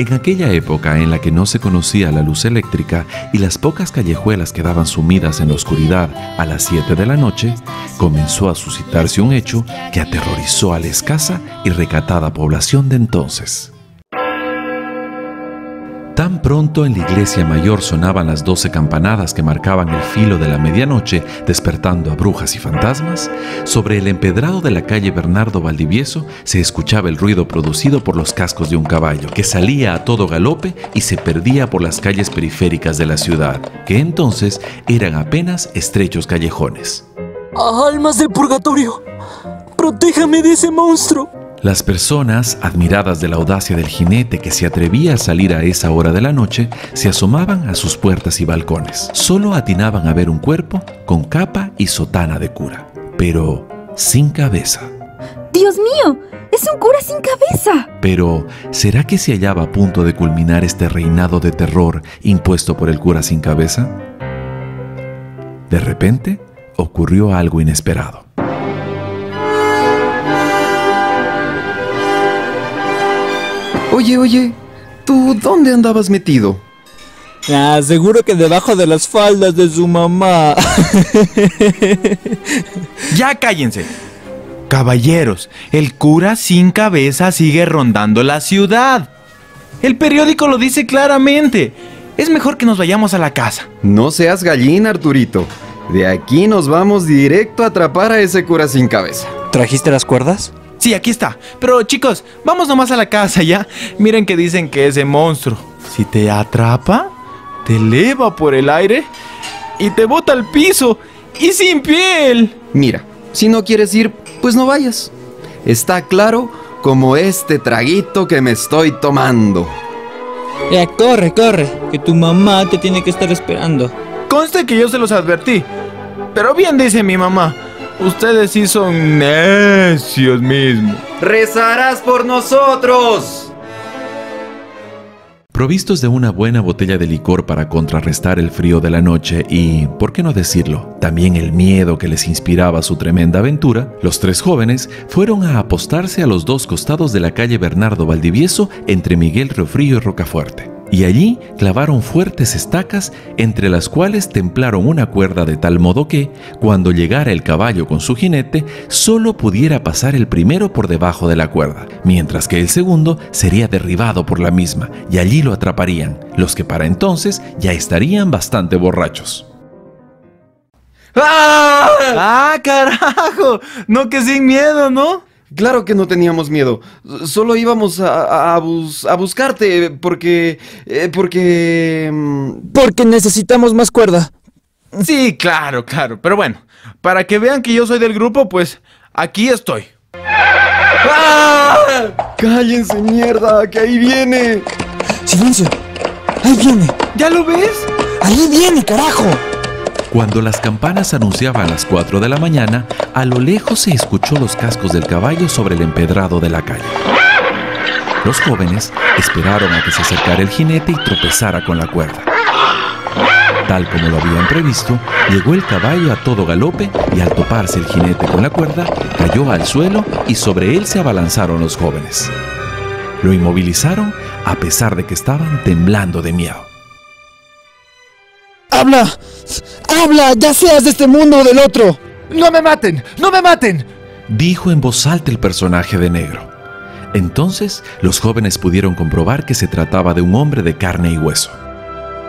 En aquella época en la que no se conocía la luz eléctrica y las pocas callejuelas quedaban sumidas en la oscuridad a las 7 de la noche, comenzó a suscitarse un hecho que aterrorizó a la escasa y recatada población de entonces. Tan pronto en la iglesia mayor sonaban las doce campanadas que marcaban el filo de la medianoche, despertando a brujas y fantasmas, sobre el empedrado de la calle Bernardo Valdivieso se escuchaba el ruido producido por los cascos de un caballo, que salía a todo galope y se perdía por las calles periféricas de la ciudad, que entonces eran apenas estrechos callejones. ¡Almas del purgatorio! ¡Protéjame de ese monstruo! Las personas, admiradas de la audacia del jinete que se atrevía a salir a esa hora de la noche, se asomaban a sus puertas y balcones. Solo atinaban a ver un cuerpo con capa y sotana de cura, pero sin cabeza. ¡Dios mío! ¡Es un cura sin cabeza! Pero, ¿será que se hallaba a punto de culminar este reinado de terror impuesto por el cura sin cabeza? De repente, ocurrió algo inesperado. Oye, oye, ¿tú dónde andabas metido? Ah, seguro que debajo de las faldas de su mamá. ya cállense. Caballeros, el cura sin cabeza sigue rondando la ciudad. El periódico lo dice claramente. Es mejor que nos vayamos a la casa. No seas gallina, Arturito. De aquí nos vamos directo a atrapar a ese cura sin cabeza. ¿Trajiste las cuerdas? Sí, aquí está. Pero chicos, vamos nomás a la casa ya. Miren que dicen que ese monstruo, si te atrapa, te eleva por el aire y te bota al piso y sin piel. Mira, si no quieres ir, pues no vayas. Está claro como este traguito que me estoy tomando. Ya, corre, corre, que tu mamá te tiene que estar esperando. Conste que yo se los advertí. Pero bien dice mi mamá, Ustedes sí son necios mismos. ¡Rezarás por nosotros! Provistos de una buena botella de licor para contrarrestar el frío de la noche y, por qué no decirlo, también el miedo que les inspiraba su tremenda aventura, los tres jóvenes fueron a apostarse a los dos costados de la calle Bernardo Valdivieso entre Miguel Riofrío y Rocafuerte y allí clavaron fuertes estacas entre las cuales templaron una cuerda de tal modo que, cuando llegara el caballo con su jinete, solo pudiera pasar el primero por debajo de la cuerda, mientras que el segundo sería derribado por la misma, y allí lo atraparían, los que para entonces ya estarían bastante borrachos. ¡Ah! ¡Ah, carajo! No que sin miedo, ¿no? Claro que no teníamos miedo. Solo íbamos a, buscarte porque... Eh, porque... Mm, porque necesitamos más cuerda. Sí, claro, claro. Pero bueno, para que vean que yo soy del grupo, pues aquí estoy. ¡Ah! ¡Cállense, mierda! ¡Que ahí viene! ¡Silencio! ¡Ahí viene! ¿Ya lo ves? ¡Ahí viene, carajo! Cuando las campanas anunciaban las 4 de la mañana, a lo lejos se escuchó los cascos del caballo sobre el empedrado de la calle. Los jóvenes esperaron a que se acercara el jinete y tropezara con la cuerda. Tal como lo habían previsto, llegó el caballo a todo galope y al toparse el jinete con la cuerda, cayó al suelo y sobre él se abalanzaron los jóvenes. Lo inmovilizaron a pesar de que estaban temblando de miedo. ¡Habla! ¡Habla! ¡Ya seas de este mundo o del otro! ¡No me maten! ¡No me maten! Dijo en voz alta el personaje de negro. Entonces los jóvenes pudieron comprobar que se trataba de un hombre de carne y hueso.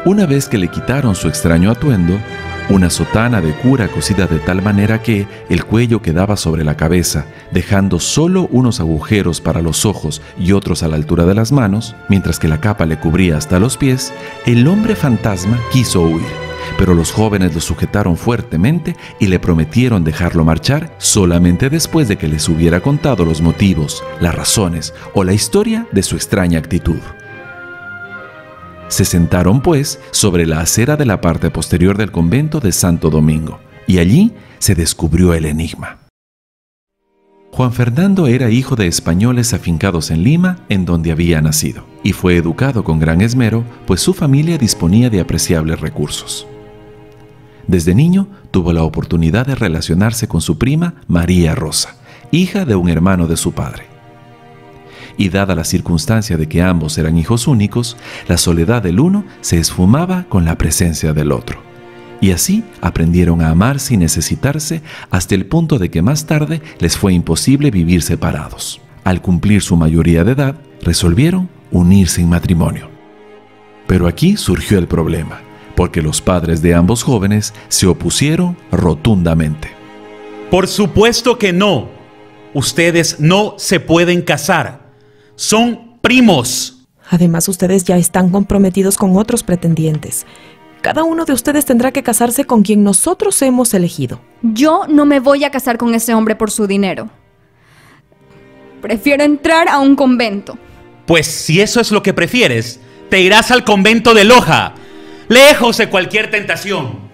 Una vez que le quitaron su extraño atuendo, una sotana de cura cosida de tal manera que el cuello quedaba sobre la cabeza, dejando solo unos agujeros para los ojos y otros a la altura de las manos, mientras que la capa le cubría hasta los pies, el hombre fantasma quiso huir, pero los jóvenes lo sujetaron fuertemente y le prometieron dejarlo marchar solamente después de que les hubiera contado los motivos, las razones o la historia de su extraña actitud. Se sentaron, pues, sobre la acera de la parte posterior del convento de Santo Domingo, y allí se descubrió el enigma. Juan Fernando era hijo de españoles afincados en Lima, en donde había nacido, y fue educado con gran esmero, pues su familia disponía de apreciables recursos. Desde niño tuvo la oportunidad de relacionarse con su prima María Rosa, hija de un hermano de su padre y dada la circunstancia de que ambos eran hijos únicos, la soledad del uno se esfumaba con la presencia del otro. Y así aprendieron a amarse y necesitarse hasta el punto de que más tarde les fue imposible vivir separados. Al cumplir su mayoría de edad, resolvieron unirse en matrimonio. Pero aquí surgió el problema, porque los padres de ambos jóvenes se opusieron rotundamente. Por supuesto que no. Ustedes no se pueden casar. Son primos. Además, ustedes ya están comprometidos con otros pretendientes. Cada uno de ustedes tendrá que casarse con quien nosotros hemos elegido. Yo no me voy a casar con ese hombre por su dinero. Prefiero entrar a un convento. Pues si eso es lo que prefieres, te irás al convento de Loja, lejos de cualquier tentación.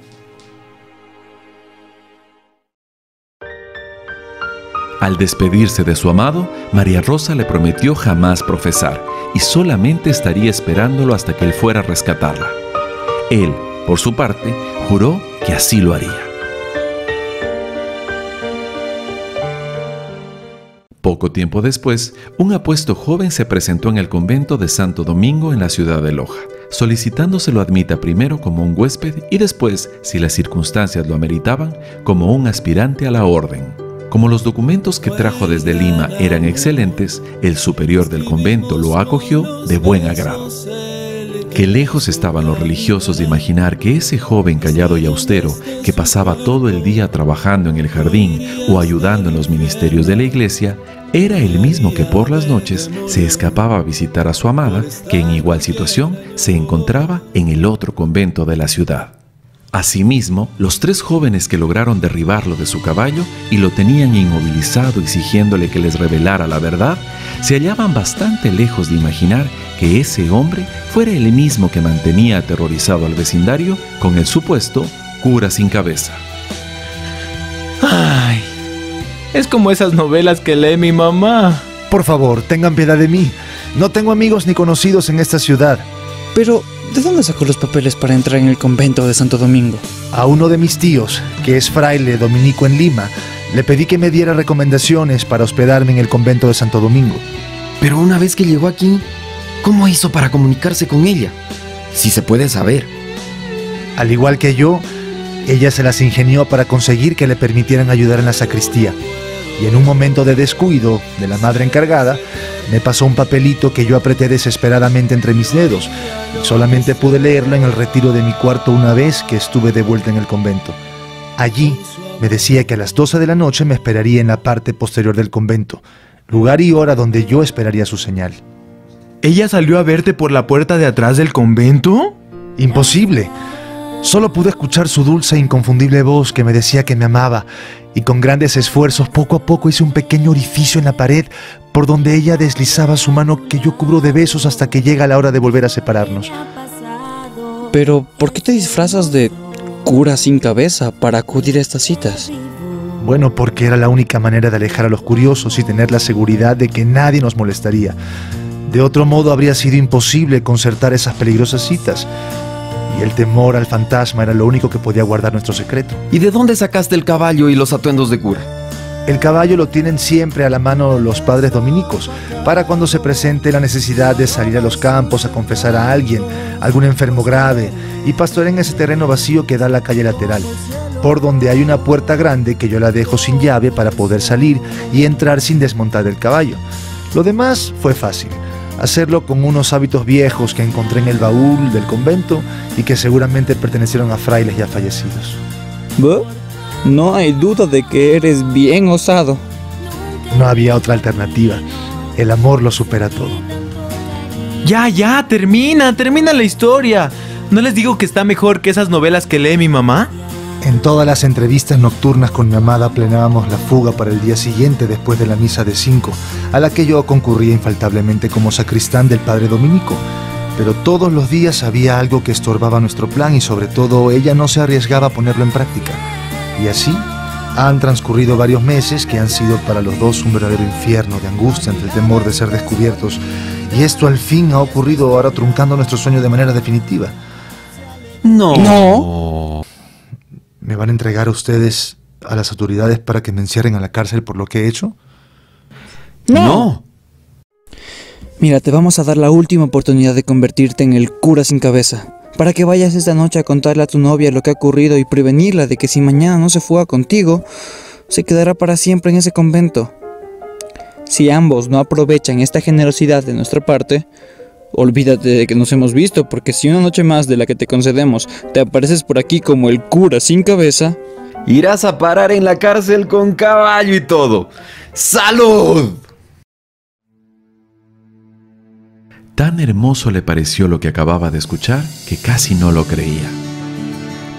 Al despedirse de su amado, María Rosa le prometió jamás profesar y solamente estaría esperándolo hasta que él fuera a rescatarla. Él, por su parte, juró que así lo haría. Poco tiempo después, un apuesto joven se presentó en el convento de Santo Domingo en la ciudad de Loja, solicitando se lo admita primero como un huésped y después, si las circunstancias lo ameritaban, como un aspirante a la orden. Como los documentos que trajo desde Lima eran excelentes, el superior del convento lo acogió de buen agrado. Qué lejos estaban los religiosos de imaginar que ese joven callado y austero, que pasaba todo el día trabajando en el jardín o ayudando en los ministerios de la iglesia, era el mismo que por las noches se escapaba a visitar a su amada, que en igual situación se encontraba en el otro convento de la ciudad. Asimismo, los tres jóvenes que lograron derribarlo de su caballo y lo tenían inmovilizado exigiéndole que les revelara la verdad, se hallaban bastante lejos de imaginar que ese hombre fuera el mismo que mantenía aterrorizado al vecindario con el supuesto cura sin cabeza. Ay, es como esas novelas que lee mi mamá. Por favor, tengan piedad de mí. No tengo amigos ni conocidos en esta ciudad. Pero, ¿de dónde sacó los papeles para entrar en el convento de Santo Domingo? A uno de mis tíos, que es fraile dominico en Lima, le pedí que me diera recomendaciones para hospedarme en el convento de Santo Domingo. Pero una vez que llegó aquí, ¿cómo hizo para comunicarse con ella? Si se puede saber. Al igual que yo, ella se las ingenió para conseguir que le permitieran ayudar en la sacristía. Y en un momento de descuido de la madre encargada, me pasó un papelito que yo apreté desesperadamente entre mis dedos. Solamente pude leerlo en el retiro de mi cuarto una vez que estuve de vuelta en el convento. Allí me decía que a las 12 de la noche me esperaría en la parte posterior del convento, lugar y hora donde yo esperaría su señal. ¿Ella salió a verte por la puerta de atrás del convento? Imposible. Solo pude escuchar su dulce e inconfundible voz que me decía que me amaba, y con grandes esfuerzos poco a poco hice un pequeño orificio en la pared por donde ella deslizaba su mano que yo cubro de besos hasta que llega la hora de volver a separarnos. Pero, ¿por qué te disfrazas de cura sin cabeza para acudir a estas citas? Bueno, porque era la única manera de alejar a los curiosos y tener la seguridad de que nadie nos molestaría. De otro modo habría sido imposible concertar esas peligrosas citas. Y el temor al fantasma era lo único que podía guardar nuestro secreto. ¿Y de dónde sacaste el caballo y los atuendos de cura? El caballo lo tienen siempre a la mano los padres dominicos, para cuando se presente la necesidad de salir a los campos a confesar a alguien, algún enfermo grave, y pastorear en ese terreno vacío que da a la calle lateral, por donde hay una puerta grande que yo la dejo sin llave para poder salir y entrar sin desmontar el caballo. Lo demás fue fácil hacerlo con unos hábitos viejos que encontré en el baúl del convento y que seguramente pertenecieron a frailes ya fallecidos. ¿Vos? No hay duda de que eres bien osado. No había otra alternativa. El amor lo supera todo. Ya, ya, termina, termina la historia. ¿No les digo que está mejor que esas novelas que lee mi mamá? En todas las entrevistas nocturnas con mi amada planeábamos la fuga para el día siguiente después de la misa de cinco, a la que yo concurría infaltablemente como sacristán del padre Dominico. Pero todos los días había algo que estorbaba nuestro plan y sobre todo ella no se arriesgaba a ponerlo en práctica. Y así han transcurrido varios meses que han sido para los dos un verdadero infierno de angustia ante el temor de ser descubiertos. Y esto al fin ha ocurrido ahora truncando nuestro sueño de manera definitiva. No. No. ¿Me van a entregar a ustedes a las autoridades para que me encierren a la cárcel por lo que he hecho? No. Mira, te vamos a dar la última oportunidad de convertirte en el cura sin cabeza. Para que vayas esta noche a contarle a tu novia lo que ha ocurrido y prevenirla de que si mañana no se fuga contigo, se quedará para siempre en ese convento. Si ambos no aprovechan esta generosidad de nuestra parte, olvídate de que nos hemos visto, porque si una noche más de la que te concedemos te apareces por aquí como el cura sin cabeza, Irás a parar en la cárcel con caballo y todo. ¡Salud! Tan hermoso le pareció lo que acababa de escuchar que casi no lo creía.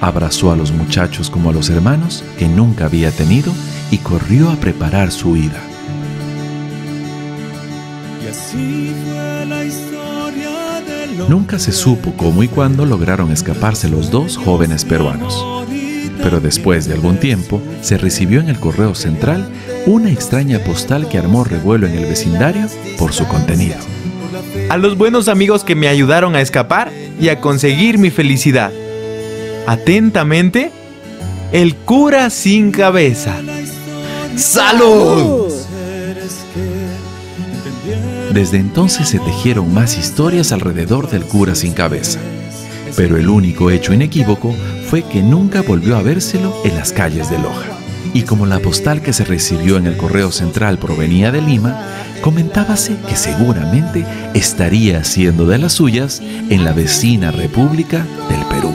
Abrazó a los muchachos como a los hermanos que nunca había tenido y corrió a preparar su ida. Nunca se supo cómo y cuándo lograron escaparse los dos jóvenes peruanos. Pero después de algún tiempo se recibió en el correo central una extraña postal que armó revuelo en el vecindario por su contenido. A los buenos amigos que me ayudaron a escapar y a conseguir mi felicidad. Atentamente, el cura sin cabeza. ¡Salud! Desde entonces se tejieron más historias alrededor del cura sin cabeza. Pero el único hecho inequívoco fue que nunca volvió a vérselo en las calles de Loja. Y como la postal que se recibió en el correo central provenía de Lima, comentábase que seguramente estaría haciendo de las suyas en la vecina República del Perú.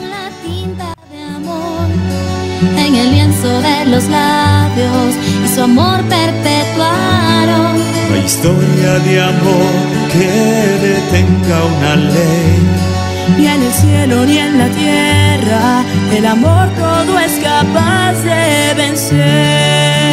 En el lienzo de los labios y su amor perpetuaron. Hay historia de amor que detenga una ley. Ni en el cielo ni en la tierra, el amor todo es capaz de vencer.